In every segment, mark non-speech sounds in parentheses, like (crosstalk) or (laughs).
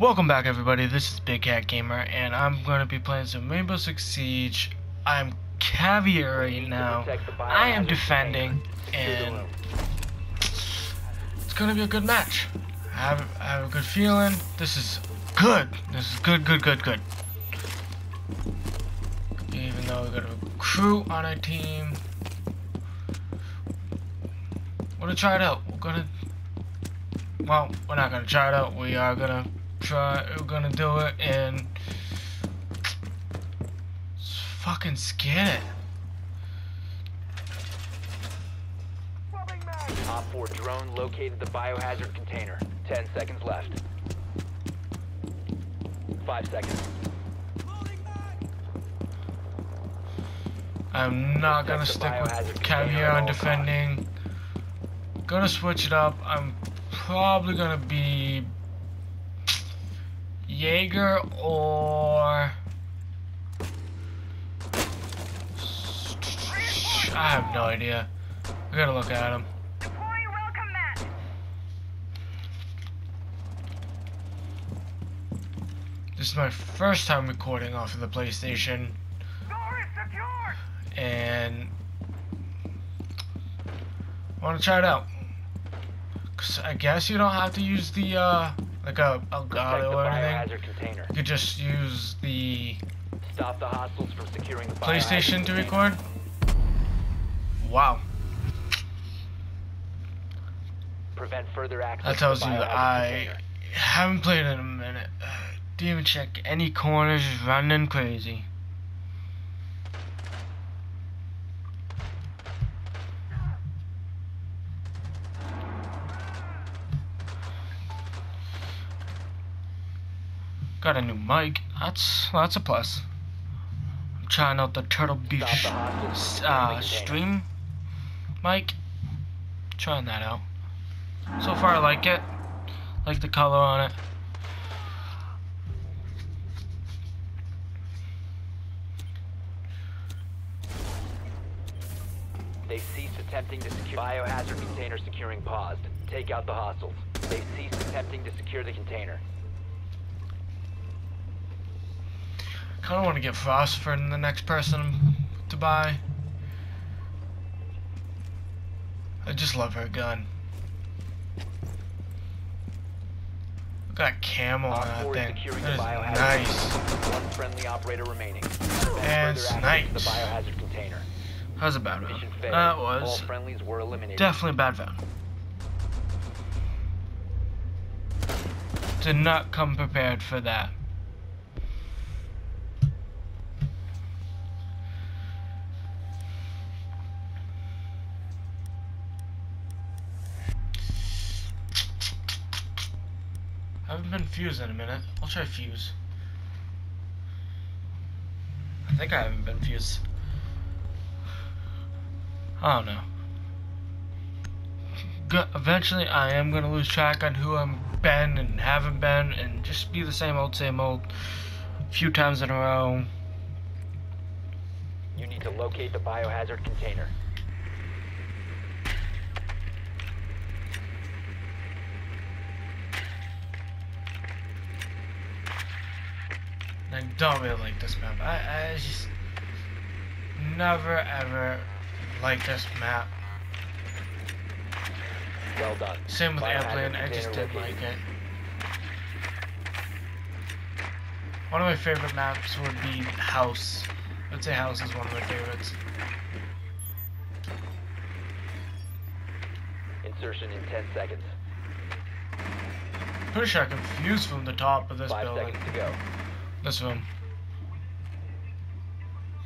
Welcome back everybody, this is Big Cat Gamer and I'm going to be playing some Rainbow Six Siege. I'm caviar right now. I am defending and it's going to be a good match. I have, I have a good feeling. This is good. This is good, good, good, good. Even though we got a crew on our team. We're going to try it out. We're going to well, we're not gonna try it out. We are gonna try. We're gonna do it and let's fucking skin it. Op 4 drone located the biohazard container. 10 seconds left. 5 seconds. I'm not gonna stick with caviar on defending. Gonna switch it up. I'm probably gonna be Jaeger or I have no idea. We gotta look at him. This is my first time recording off of the PlayStation. And I want to try it out. Cause I guess you don't have to use the uh like a Elgato or anything. Container. You could just use the Stop the hostiles from securing the PlayStation to record. Wow. Prevent further access. That tells you that I container. haven't played in a minute. Uh, didn't even check any corners, just running crazy. Got a new mic. That's that's a plus. I'm trying out the Turtle Beach uh, stream mic. Trying that out. So far, I like it. Like the color on it. They ceased attempting to secure biohazard container securing paused. Take out the hostiles. They ceased attempting to secure the container. Kind of want to get Frostford and the next person to buy. I just love her gun. Got camel on that thing. That is nice. One friendly operator remaining. And to the biohazard container. That was a bad round. Mission failed. That was friendlies were eliminated. definitely a bad round. Did not come prepared for that. I haven't been fused in a minute. I'll try Fuze. I think I haven't been fused. I don't know. Eventually, I am gonna lose track on who I'm been and haven't been, and just be the same old, same old. A few times in a row. You need to locate the biohazard container. I don't really like this map. I, I just never ever like this map. Well done. Same with airplane. I just didn't like it. One of my favorite maps would be House. I'd say House is one of my favorites. Insertion in 10 seconds. Pretty sure I can fuse from the top of this Five building. seconds to go. This room.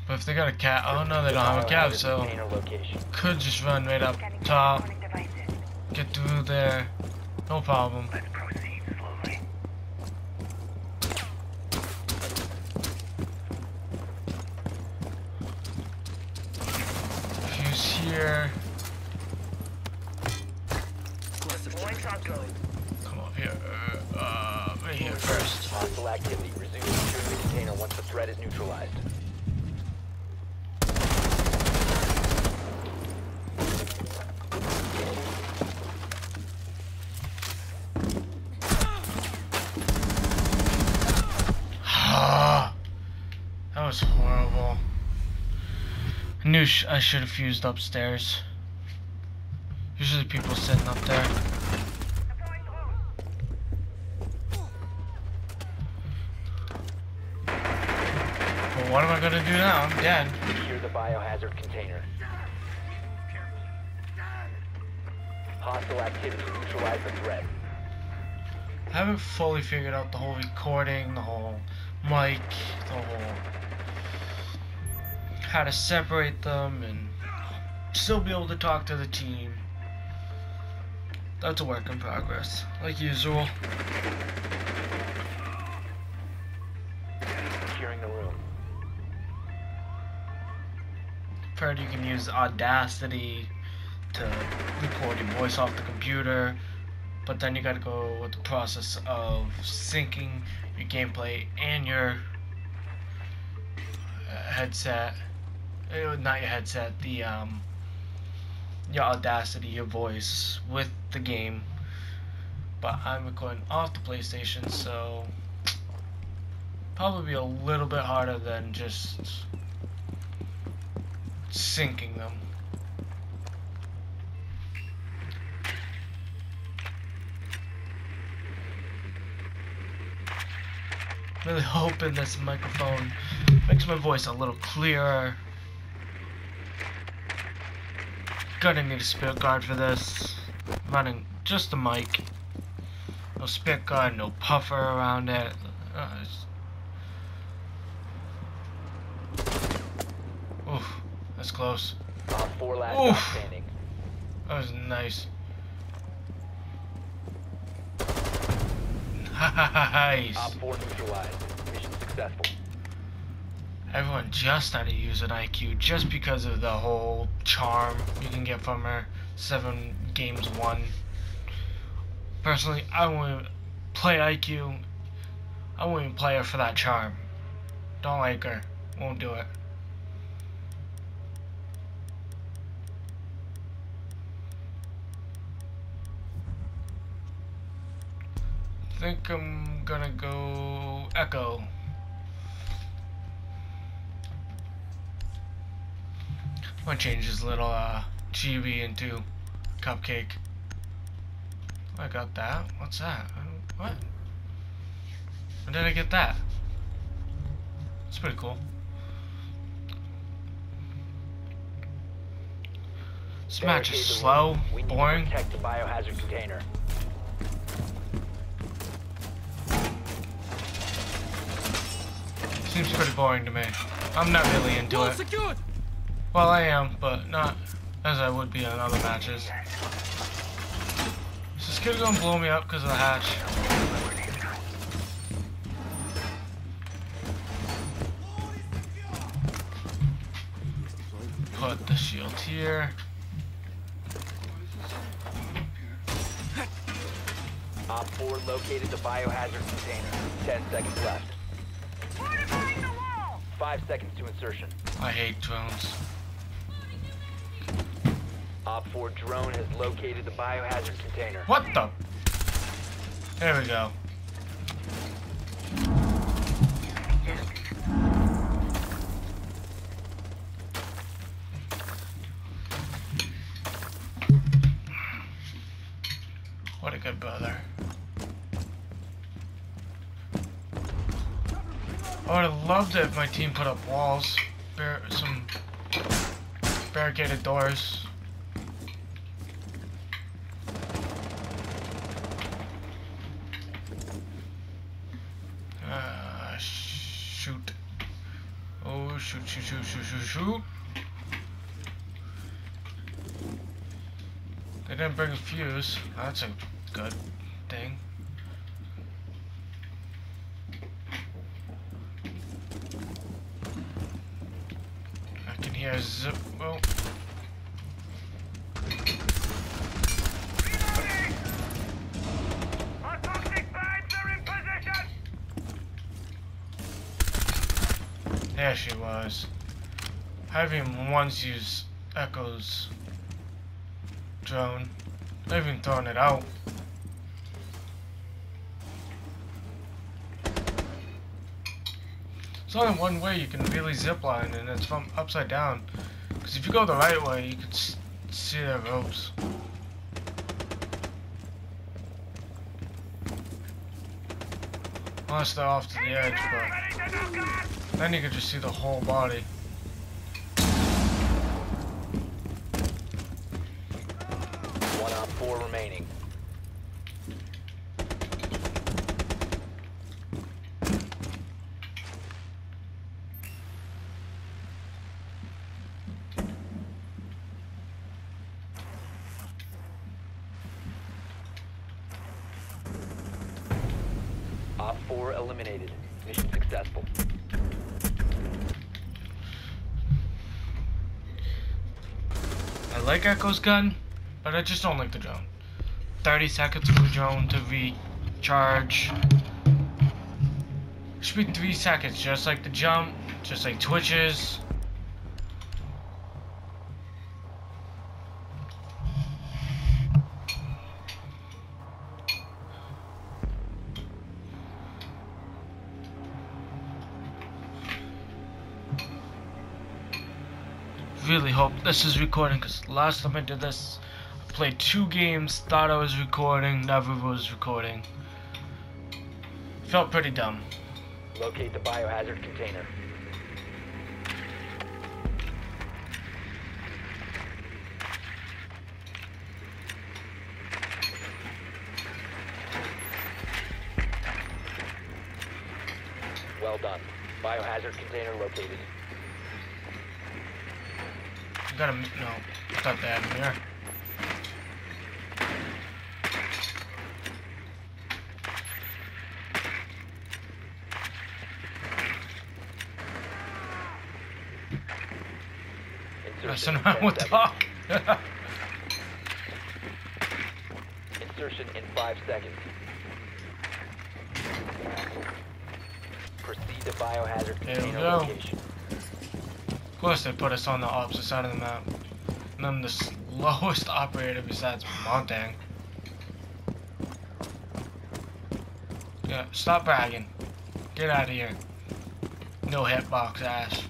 But if they got a cat, oh no, they don't have a cab, so could just run right up top, get through there, no problem. Fuse here. Come up here. Uh, uh, first. Hostile activity. Resume securing the container once the threat is neutralized. (sighs) that was horrible. I knew sh I should have fused upstairs. Usually people sitting up there. What am I gonna do now? I'm dead. Secure the biohazard container. Hostile activity. Neutralize the threat. I haven't fully figured out the whole recording, the whole mic, the whole how to separate them and still be able to talk to the team. That's a work in progress, like usual. You can use Audacity to record your voice off the computer, but then you gotta go with the process of syncing your gameplay and your uh, headset. Uh, Not your headset, the um, your Audacity, your voice with the game. But I'm recording off the PlayStation, so probably be a little bit harder than just syncing them. Really hoping this microphone makes my voice a little clearer. Gonna need a spit guard for this. Running just the mic. No spit guard, no puffer around it. Uh, it's- Oof, that's close. 4 last Oof. standing. That was nice. (laughs) Nice. Op 4 neutralized. Mission successful. Everyone just started using IQ just because of the whole charm you can get from her. Seven games won. Personally, I won't play IQ. I won't even play her for that charm. Don't like her. Won't do it. Think I'm gonna go Echo. I'm gonna change this little uh, chibi into cupcake. I got that. What's that? I don't- What? When did I get that? It's pretty cool. This match is slow, room. We need to boring. protect the biohazard container. Seems pretty boring to me. I'm not really into it. secured! Well, I am, but not as I would be in other matches. Is this kid gonna blow me up because of the hatch? Put the shield here. Op 4 located the biohazard container. 10 seconds left. 5 seconds to insertion. I hate drones. Op 4 drone has located the biohazard container. What the? There we go. Loved it my team put up walls, bar- some barricaded doors. Uh, shoot. Oh, shoot, shoot, shoot, shoot, shoot, shoot. They didn't bring a Fuze. That's a good thing. Oh. There she was. Even once used Echo's drone. I've even thrown it out. There's only one way you can really zipline, and it's from upside down. Because if you go the right way, you can see the ropes. Unless they're off to the edge, but then you can just see the whole body. One on four remaining. Op 4 eliminated. Mission successful. I like Echo's gun, but I just don't like the drone. 30 seconds for the drone to recharge. Should be 3 seconds, just like the jump, just like Twitch's. This is recording because last time I did this, I played two games, thought I was recording, never was recording. Felt pretty dumb. Locate the biohazard container. Well done. Biohazard container located. I gotta, no, got that in here. Insertion Messing in around with talk. Insertion in five seconds. Proceed to biohazard There container go. location. Course they put us on the opposite side of the map. And I'm the slowest (laughs) operator besides Montagne. Yeah, stop bragging. Get out of here. No hitbox ass.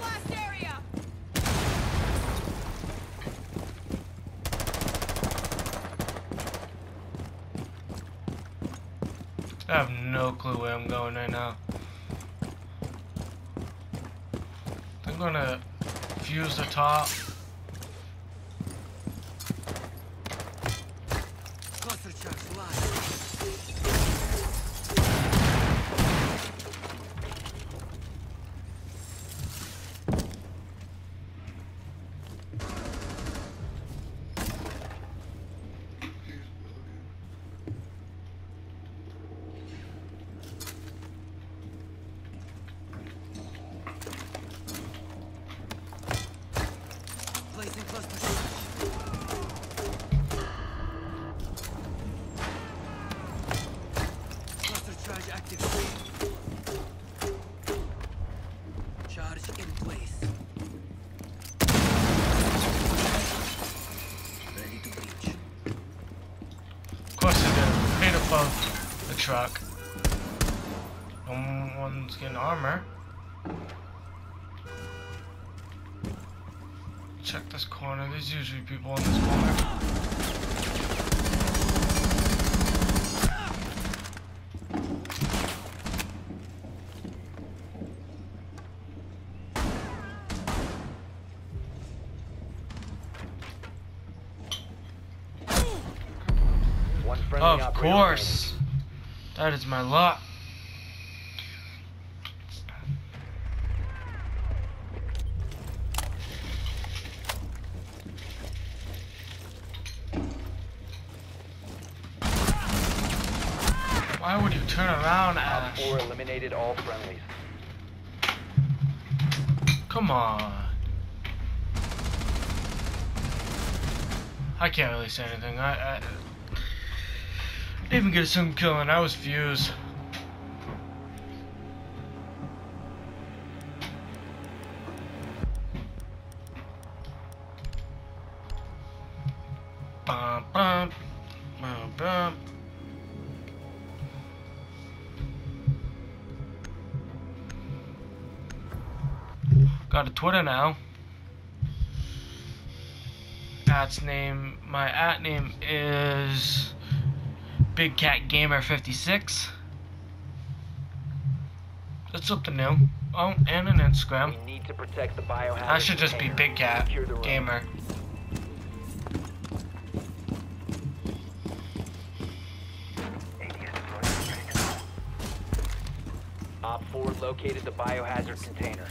Blast area! I have no clue where I'm going right now. I'm gonna fuse the top. Above the truck. No one's getting armor. Check this corner. There's usually people in this corner. Course. That is my luck. Why would you turn around, remaining. Op Ash? 4 eliminated all friendlies. Come on. I can't really say anything. I, I didn't even get a single kill and I was fused. Bum, bum, bum, bum. Got a Twitter now. At's name, my at name is Big Cat Gamer 56. That's something new. Oh, and an Instagram. We need to protect the biohazard. I should just be. Big Cat Secure the room. Gamer. Op 4 located the biohazard container.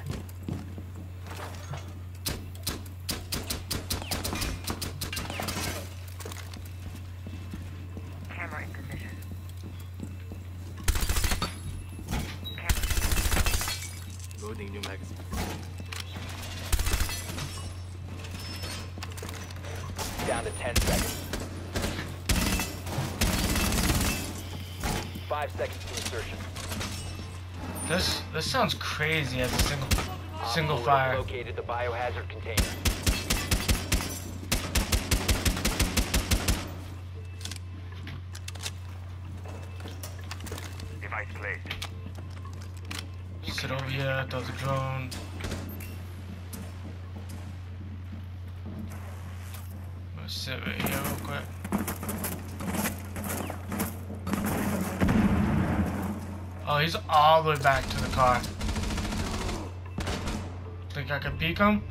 This this sounds crazy as a single single 4 fire. Located the biohazard container. Device placed. Sit over here, throw the drone. The way back to the car. Think I can peek him?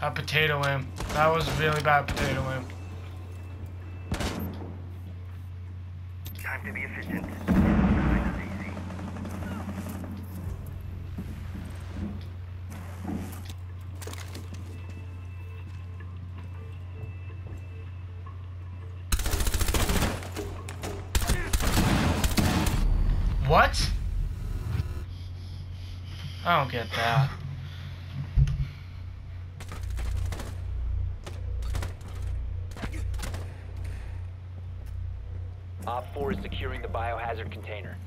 I potato him. That was really bad potato him. Time to be efficient. I don't get that. Op 4 is securing the biohazard container.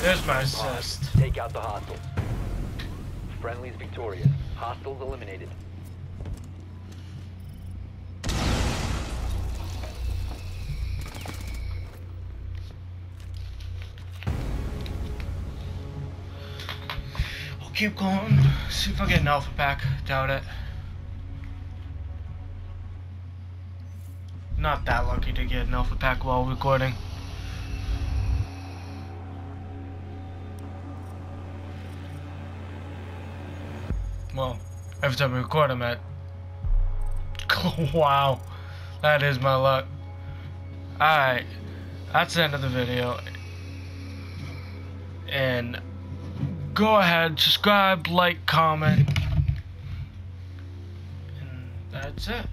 There's my assist. Take out the hostiles. Friendly's victorious. Hostiles eliminated. Keep going. See if I get an alpha pack. Doubt it. Not that lucky to get an alpha pack while recording. Well, every time I record, I'm at. (laughs) wow, that is my luck. Alright, that's the end of the video. And go ahead, subscribe, like, comment. And that's it.